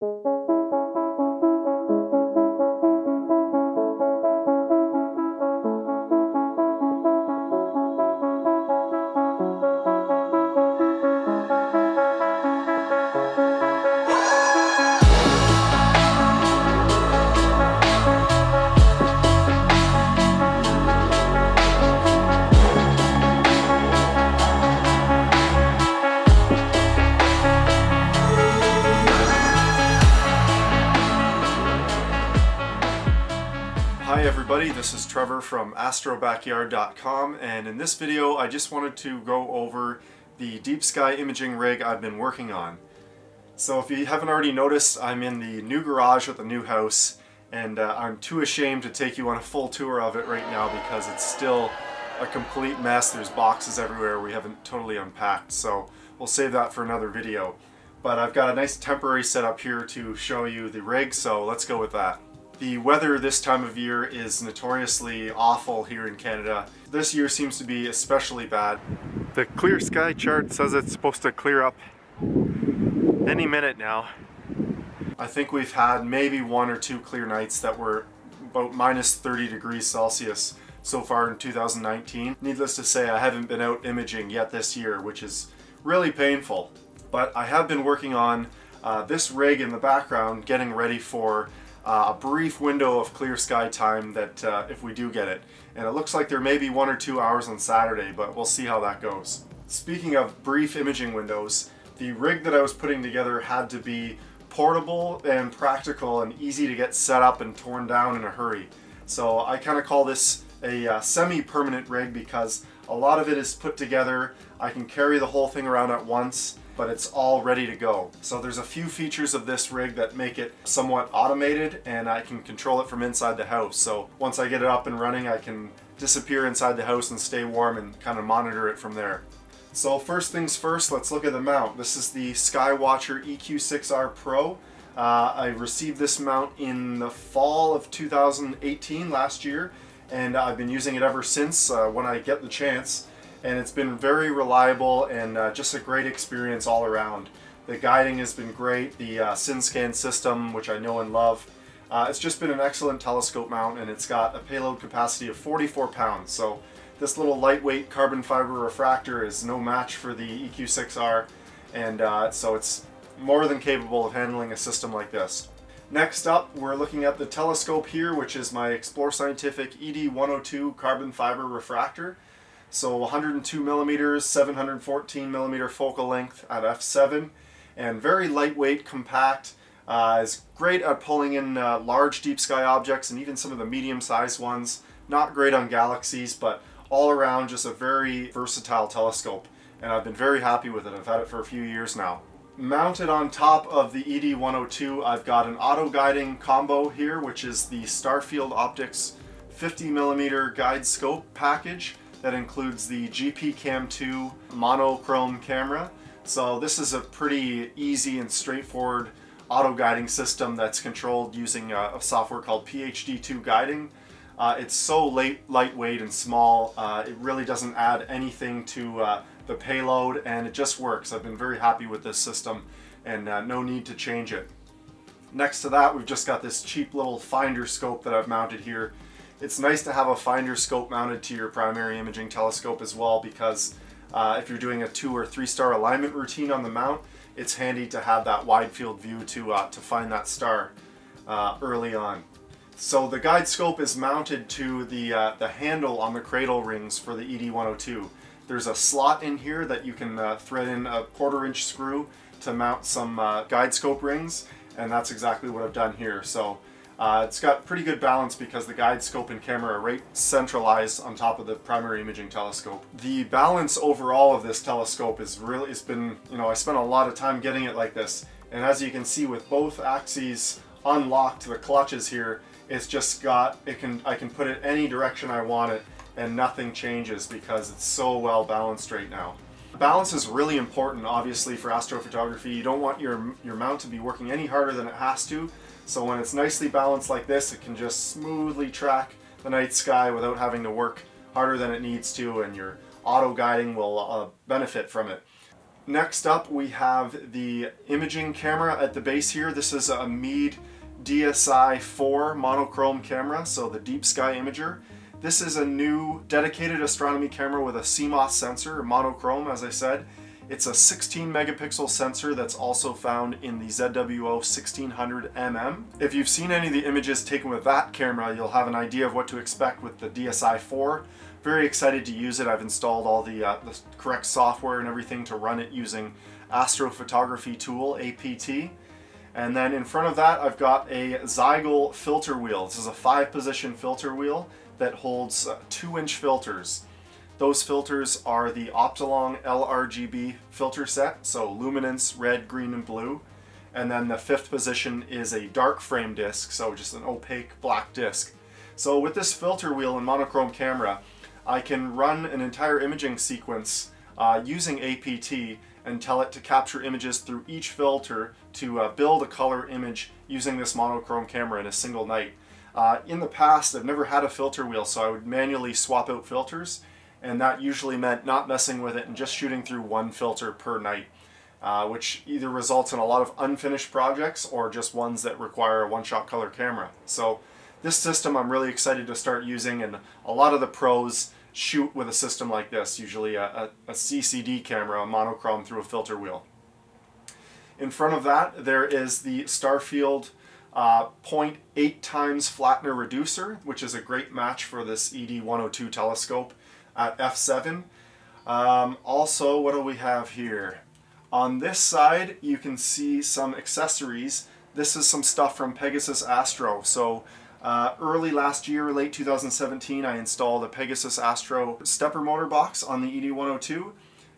Música this is Trevor from astrobackyard.com and in this video I just wanted to go over the deep sky imaging rig I've been working on. So if you haven't already noticed, I'm in the new garage at the new house and uh, I'm too ashamed to take you on a full tour of it right now because it's still a complete mess. There's boxes everywhere we haven't totally unpacked so we'll save that for another video. But I've got a nice temporary setup here to show you the rig so let's go with that. The weather this time of year is notoriously awful here in Canada. This year seems to be especially bad. The clear sky chart says it's supposed to clear up any minute now. I think we've had maybe one or two clear nights that were about minus 30 degrees Celsius so far in 2019. Needless to say, I haven't been out imaging yet this year, which is really painful. But I have been working on uh, this rig in the background, getting ready for uh, a brief window of clear sky time that uh, if we do get it. And it looks like there may be one or two hours on Saturday, but we'll see how that goes. Speaking of brief imaging windows, the rig that I was putting together had to be portable and practical and easy to get set up and torn down in a hurry. So I kind of call this a uh, semi-permanent rig because a lot of it is put together. I can carry the whole thing around at once but it's all ready to go. So there's a few features of this rig that make it somewhat automated and I can control it from inside the house. So once I get it up and running, I can disappear inside the house and stay warm and kind of monitor it from there. So first things first, let's look at the mount. This is the Skywatcher EQ6R Pro. Uh, I received this mount in the fall of 2018, last year, and I've been using it ever since uh, when I get the chance and it's been very reliable and uh, just a great experience all around. The guiding has been great, the uh, SynScan system, which I know and love. Uh, it's just been an excellent telescope mount and it's got a payload capacity of 44 pounds. So this little lightweight carbon fiber refractor is no match for the EQ6R and uh, so it's more than capable of handling a system like this. Next up, we're looking at the telescope here, which is my Explore Scientific ED102 carbon fiber refractor. So 102 millimeters, 714 millimeter focal length at f7, and very lightweight, compact. Uh, is great at pulling in uh, large deep sky objects and even some of the medium-sized ones. Not great on galaxies, but all around just a very versatile telescope. And I've been very happy with it. I've had it for a few years now. Mounted on top of the ED102, I've got an auto-guiding combo here, which is the Starfield Optics 50 millimeter guide scope package that includes the GP Cam 2 monochrome camera. So this is a pretty easy and straightforward auto guiding system that's controlled using a, a software called PHD2 guiding. Uh, it's so light, lightweight and small, uh, it really doesn't add anything to uh, the payload and it just works. I've been very happy with this system and uh, no need to change it. Next to that we've just got this cheap little finder scope that I've mounted here it's nice to have a finder scope mounted to your primary imaging telescope as well because uh, if you're doing a two or three star alignment routine on the mount, it's handy to have that wide field view to, uh, to find that star uh, early on. So the guide scope is mounted to the, uh, the handle on the cradle rings for the ED102. There's a slot in here that you can uh, thread in a quarter inch screw to mount some uh, guide scope rings and that's exactly what I've done here. So uh, it's got pretty good balance because the guide scope and camera are right centralized on top of the primary imaging telescope. The balance overall of this telescope is really, it's been, you know, I spent a lot of time getting it like this. And as you can see with both axes unlocked, the clutches here, it's just got, it can, I can put it any direction I want it and nothing changes because it's so well balanced right now. Balance is really important, obviously, for astrophotography. You don't want your, your mount to be working any harder than it has to, so when it's nicely balanced like this, it can just smoothly track the night sky without having to work harder than it needs to and your auto guiding will uh, benefit from it. Next up we have the imaging camera at the base here. This is a Meade DSI 4 monochrome camera, so the Deep Sky Imager. This is a new dedicated astronomy camera with a CMOS sensor, monochrome as I said. It's a 16 megapixel sensor that's also found in the ZWO 1600mm. If you've seen any of the images taken with that camera, you'll have an idea of what to expect with the DSI-4. Very excited to use it. I've installed all the, uh, the correct software and everything to run it using Astrophotography Tool, APT. And then in front of that, I've got a Xagyl filter wheel. This is a five position filter wheel that holds uh, two inch filters. Those filters are the Optolong LRGB filter set, so luminance, red, green, and blue. And then the fifth position is a dark frame disc, so just an opaque black disc. So with this filter wheel and monochrome camera, I can run an entire imaging sequence uh, using APT and tell it to capture images through each filter to uh, build a color image using this monochrome camera in a single night. Uh, in the past, I've never had a filter wheel, so I would manually swap out filters and that usually meant not messing with it and just shooting through one filter per night, uh, which either results in a lot of unfinished projects or just ones that require a one-shot color camera. So this system I'm really excited to start using and a lot of the pros shoot with a system like this, usually a, a, a CCD camera, a monochrome through a filter wheel. In front of that there is the Starfield uh, 0.8 times Flattener reducer, which is a great match for this ED102 telescope at f7. Um, also, what do we have here? On this side, you can see some accessories. This is some stuff from Pegasus Astro. So uh, early last year, late 2017, I installed a Pegasus Astro stepper motor box on the ED102.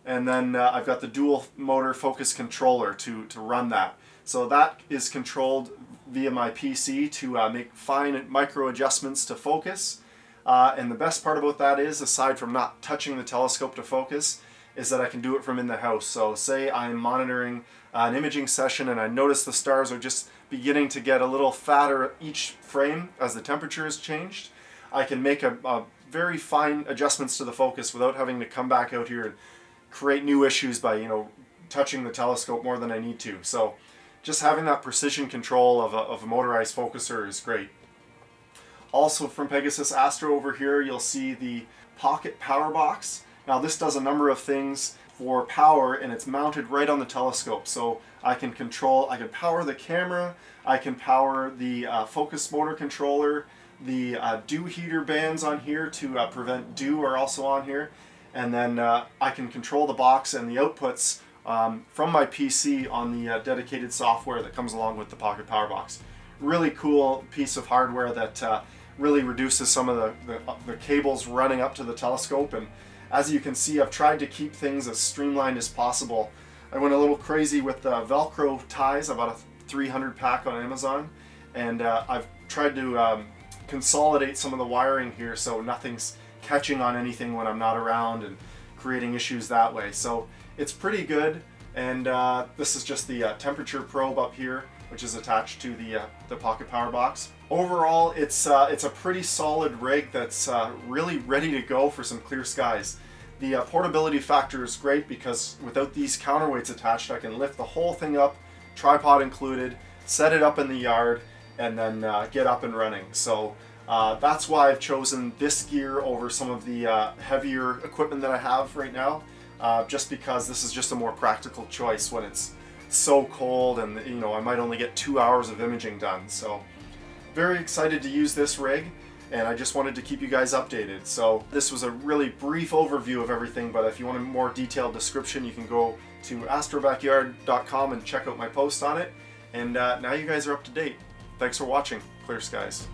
And then uh, I've got the dual motor focus controller to, to run that. So that is controlled via my PC to uh, make fine micro adjustments to focus. Uh, and the best part about that is, aside from not touching the telescope to focus, is that I can do it from in the house. So say I'm monitoring an imaging session and I notice the stars are just beginning to get a little fatter each frame as the temperature has changed. I can make a, a very fine adjustments to the focus without having to come back out here and create new issues by, you know, touching the telescope more than I need to. So just having that precision control of a, of a motorized focuser is great. Also from Pegasus Astro over here, you'll see the Pocket Power Box. Now this does a number of things for power and it's mounted right on the telescope. So I can control, I can power the camera, I can power the uh, focus motor controller, the uh, dew heater bands on here to uh, prevent dew are also on here. And then uh, I can control the box and the outputs um, from my PC on the uh, dedicated software that comes along with the Pocket Power Box. Really cool piece of hardware that uh, really reduces some of the, the, the, cables running up to the telescope. And as you can see, I've tried to keep things as streamlined as possible. I went a little crazy with the Velcro ties, about a 300 pack on Amazon. And uh, I've tried to um, consolidate some of the wiring here so nothing's catching on anything when I'm not around and creating issues that way. So it's pretty good. And uh, this is just the uh, temperature probe up here which is attached to the, uh, the Pocket Power Box. Overall, it's, uh, it's a pretty solid rig that's uh, really ready to go for some clear skies. The uh, portability factor is great because without these counterweights attached, I can lift the whole thing up, tripod included, set it up in the yard, and then uh, get up and running. So uh, that's why I've chosen this gear over some of the heavier equipment that I have right now, just because this is just a more practical choice when it's so cold and you know I might only get two hours of imaging done. So very excited to use this rig and I just wanted to keep you guys updated. So this was a really brief overview of everything but if you want a more detailed description you can go to astrobackyard.com and check out my post on it. And uh, now you guys are up to date. Thanks for watching. Clear skies